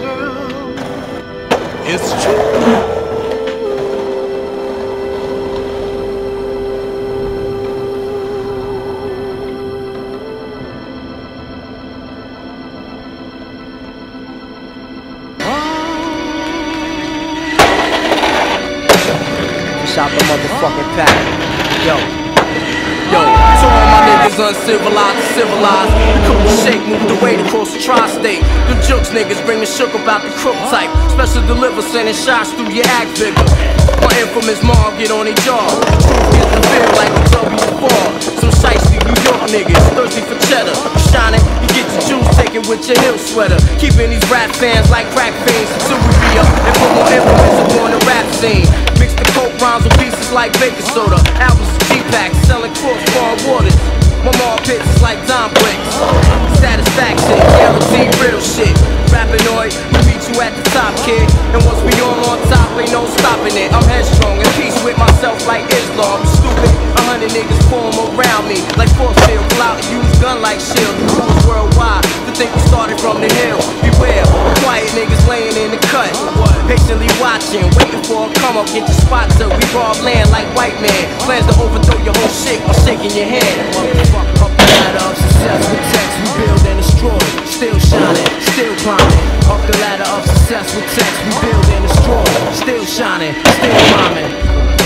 girl. It's true. Shot the motherfucking pack. Yo, niggas uncivilized civilized. civilize. The cook shake moved weight across the tri-state. Them jokes niggas bring the shook about the crook type. Special deliver sending shots through your act figure. My infamous mom get on their jaw. Get the fear like a W4. Some shiesty New York niggas thirsty for cheddar. Shining, you get your juice taken with your hill sweater. Keeping these rap fans like crack fiends until we be up and put more influence upon the rap scene. Mix the coke rhymes with pieces like baking soda. Albums, G-packs, selling cross-bar waters. My armpits is like dime bricks. Satisfaction, guaranteed real shit. Rappin'oid, we beat you at the top, kid. And once we all on top, ain't no stopping it. I'm headstrong, in peace with myself like Islam. I'm stupid, a hundred niggas form around me. Like force field, clout, use gun like shield. Worldwide, to think we started from the hill. Beware, quiet niggas Patiently watching, waiting for a come up, get your spot till we rob land like white man. Plans to overthrow your whole shit while shaking your hand. Motherfucker, up the ladder of success with text, we build and destroy. Still shining, still climbing. Up the ladder of success with text, we build and destroy. Still shining, still climbing.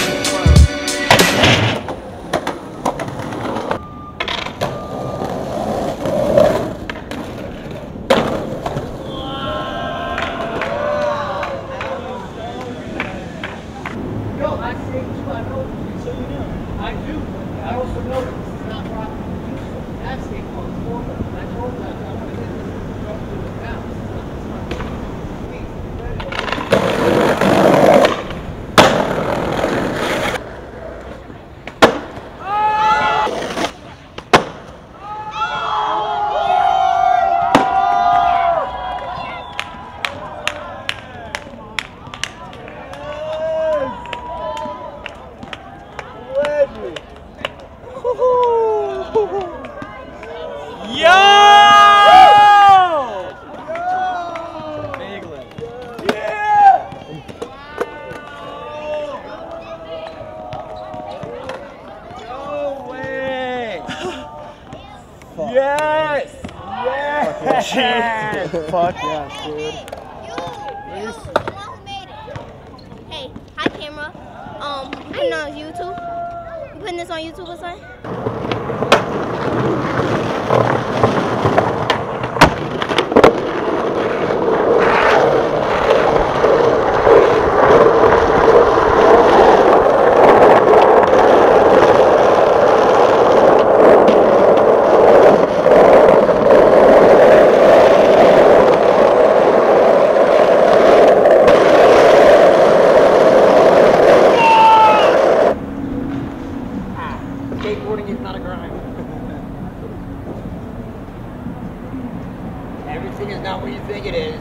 Everything is not what you think it is.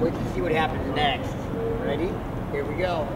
Wait to see what happens next. Ready? Here we go.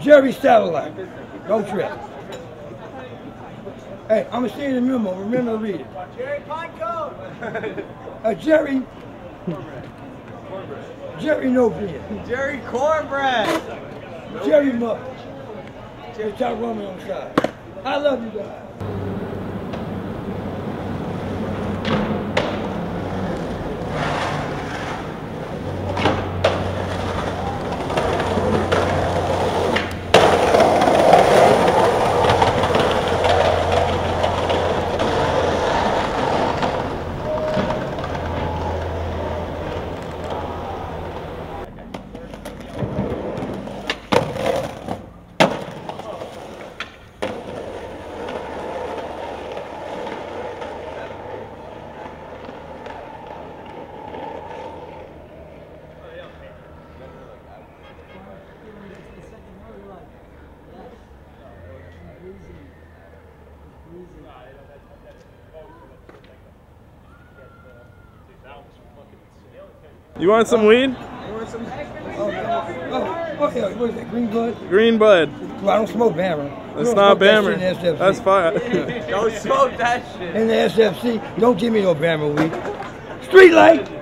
Jerry Satellite. Don't trip. Hey, I'm gonna say the memo. Remember to read it. Jerry Pine Code. Uh, Jerry. Jerry no beer. Jerry Cornbread. Jerry Mother. Jerry Roman on the side. I love you guys. You want some weed? Oh, oh, yeah, what is that? Green bud? Green bud. Well, I don't smoke Bammer. That's don't not smoke that Bammer. shit in the SFC. That's fine. Don't smoke that shit. In the SFC, don't give me no Bammer weed. Street light.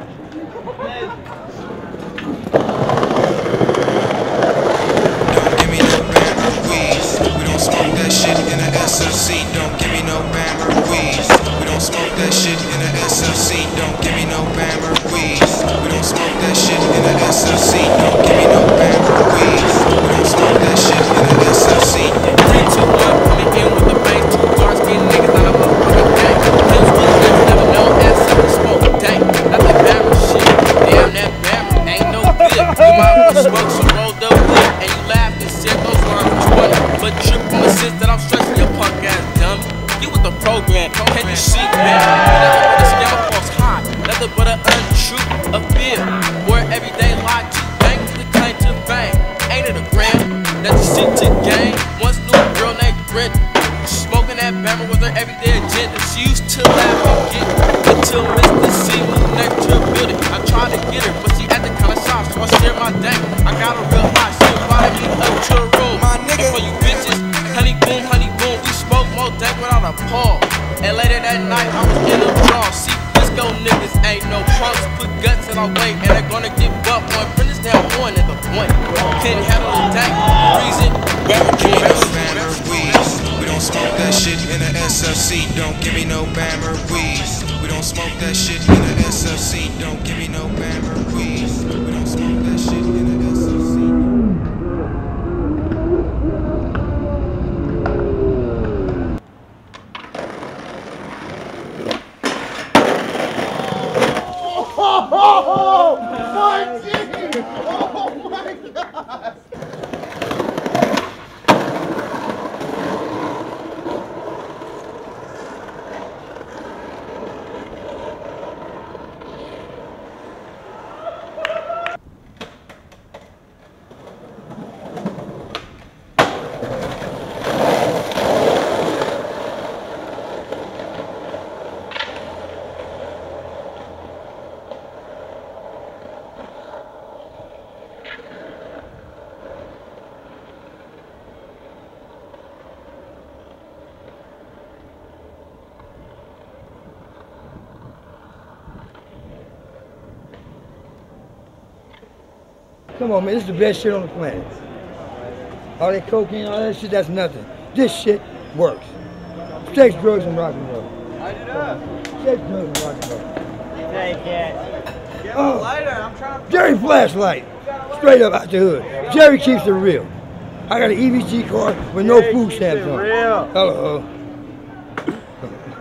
On, man. This is the best shit on the planet. All that cocaine, all that shit, that's nothing. This shit works. Sex, drugs, and rock and roll. Light it up. Sex, drugs, and rock and roll. Take it. Oh. Get Oh. lighter. I'm trying to. Jerry Flashlight. Straight up out the hood. Jerry keeps it real. I got an EBT card with no Jerry food stamps on. it. real. Hello.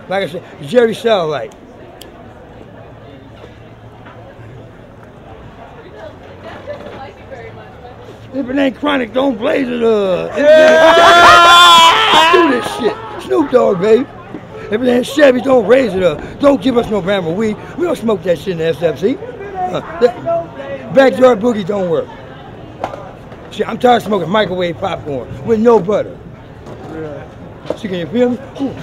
Like I said, Jerry Satellite. If it ain't chronic, don't blaze it up. Do this shit. Snoop Dogg, baby. If it ain't Chevy, don't raise it up. Don't give us no Bama weed. We don't smoke that shit in the SFC. Uh, that- backyard boogie don't work. Shit, I'm tired of smoking microwave popcorn with no butter. See, can you feel me? Ooh.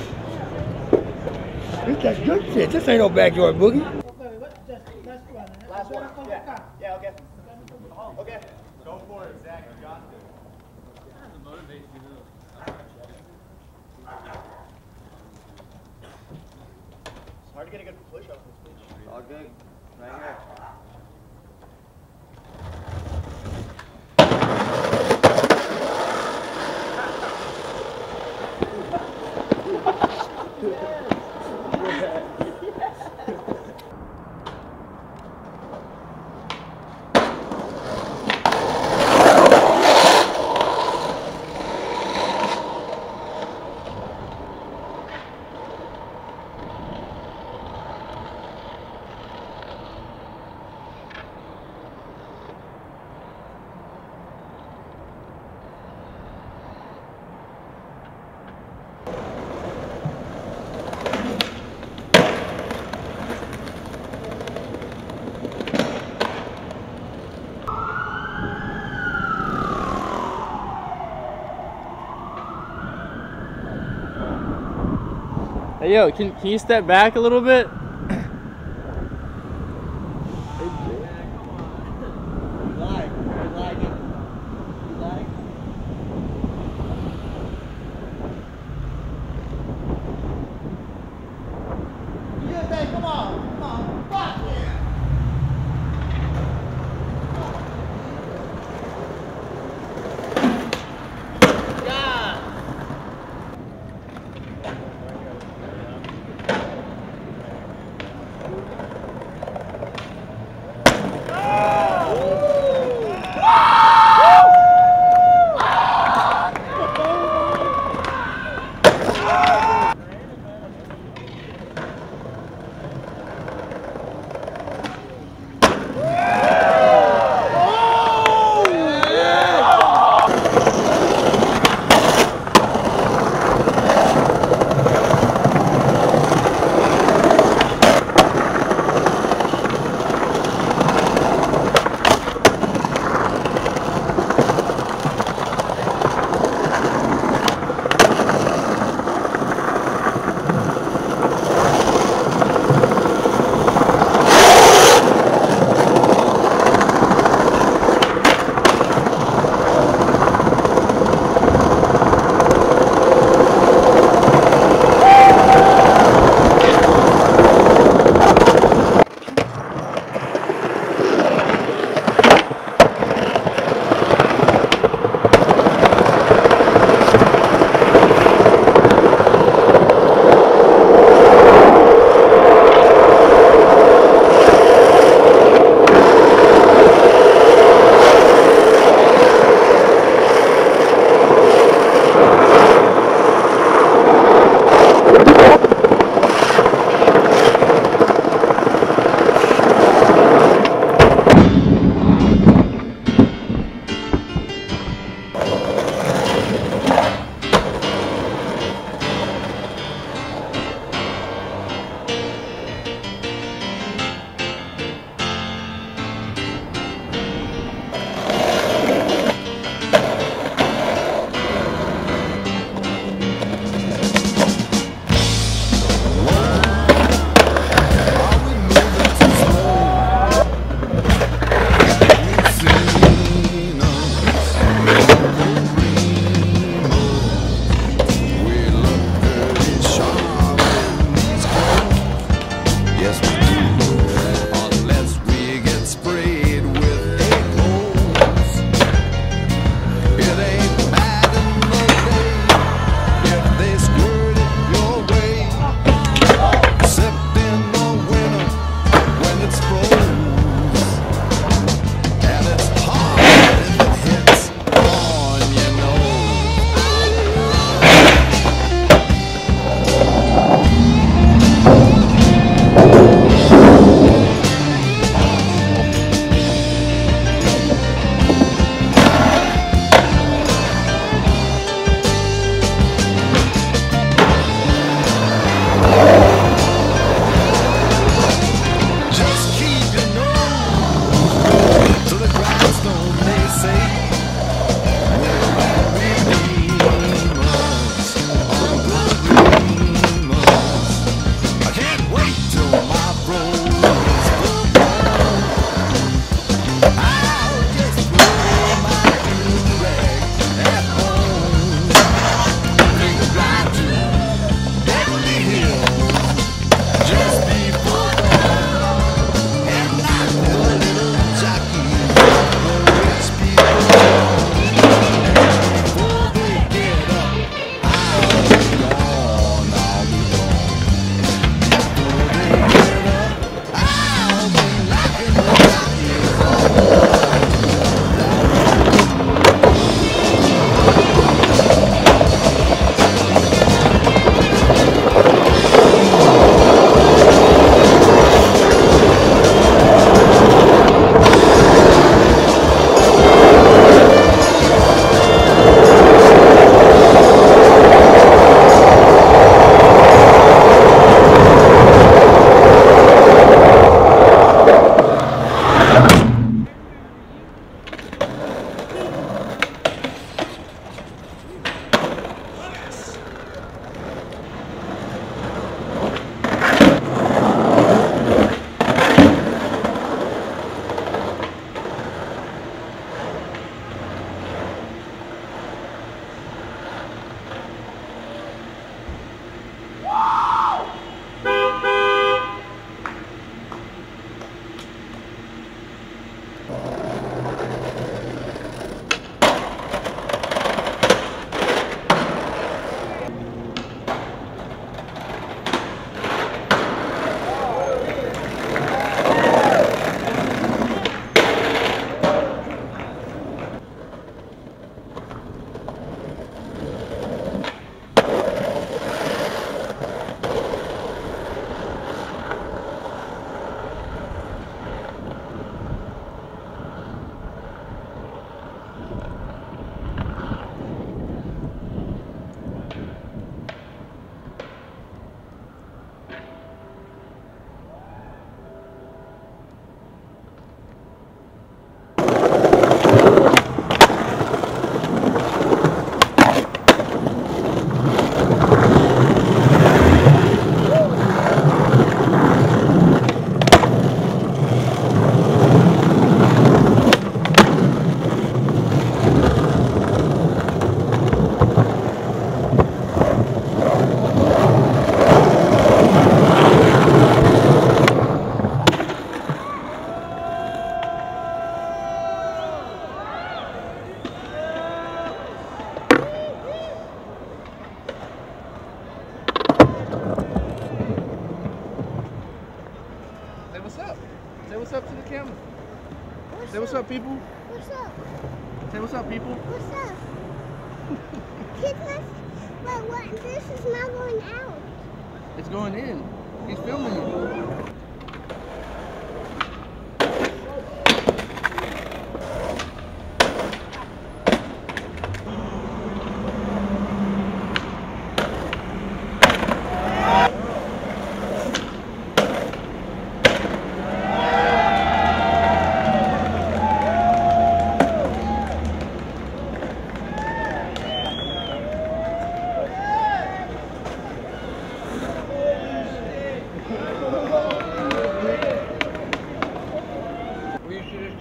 This that good shit. This ain't no backyard boogie. Last one. Yeah. Yeah. Okay. Okay. Go for it, Zach. You got this. Hard to get a good push off this bitch. All good. Right here. Hey yo, can can you step back a little bit?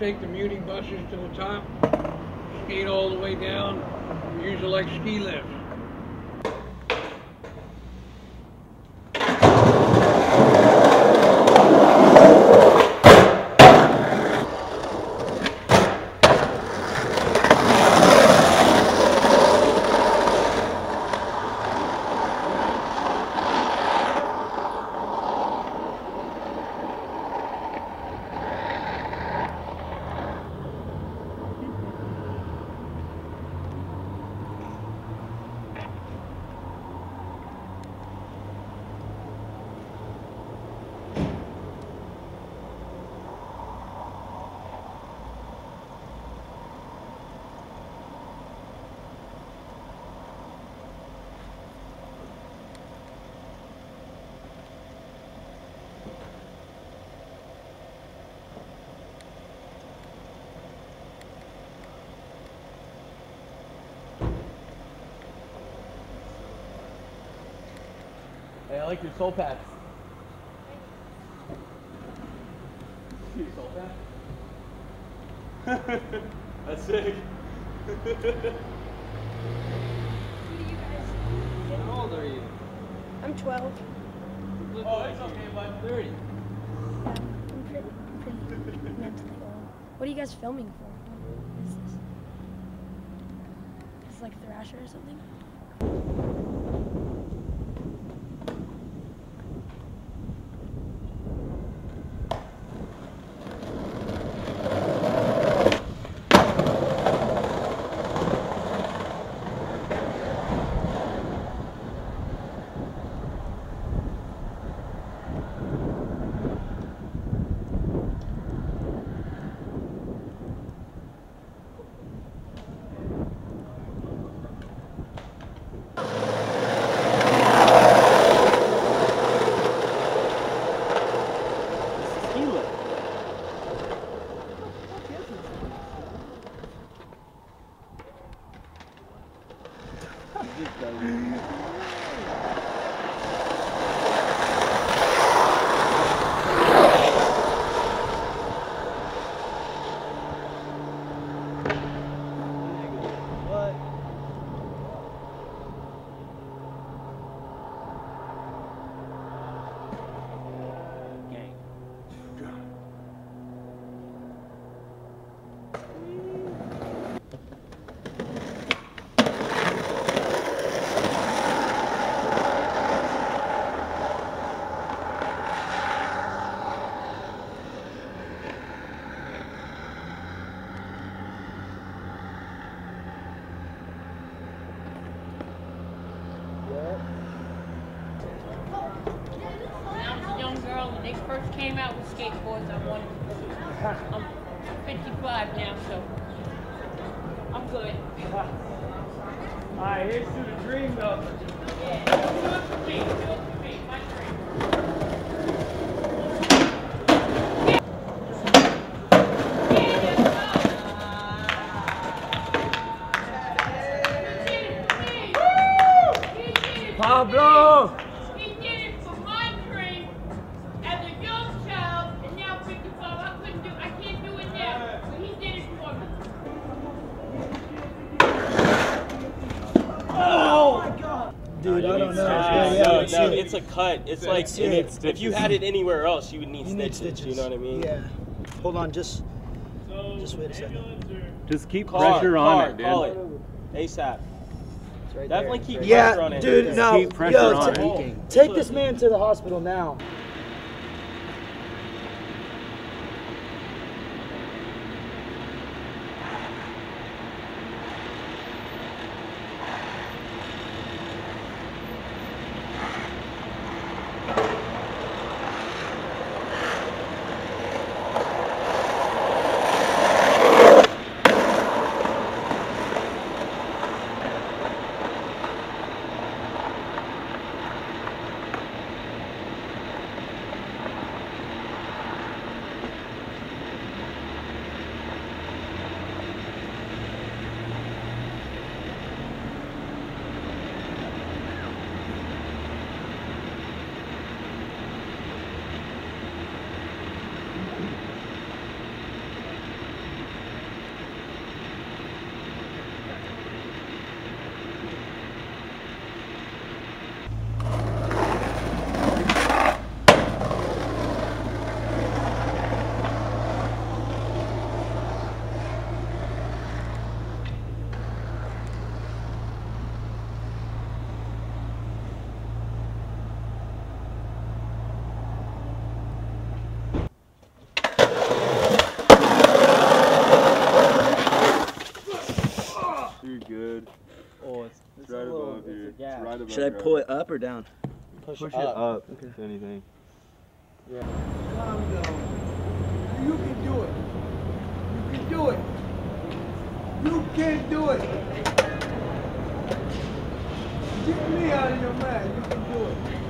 Take the muni buses to the top, skate all the way down, use it like ski lifts. Hey, I like your soul patch. Your soul patch? That's sick. How old are you? I'm 12. Oh, it's okay, but I'm 30. I'm pretty, pretty mentally old. What are you guys filming for? What is this? It's like a Thrasher or something? Cut. It's like Let's if, it. if you had it anywhere else, you would need You need stitches, You know what I mean? Yeah. Hold on, just just wait a second. Just keep Call pressure it, on call it, dude. Call it. ASAP. right Definitely there. keep Right pressure on it. Yeah, Dude, no. keep pressure yo, on ta- it. Take this man to the hospital now. Should I pull it up or down? Push, Push it it up. up, if anything. Calm down. You can do it. You can do it. You can do it. Get me out of your mind. You can do it.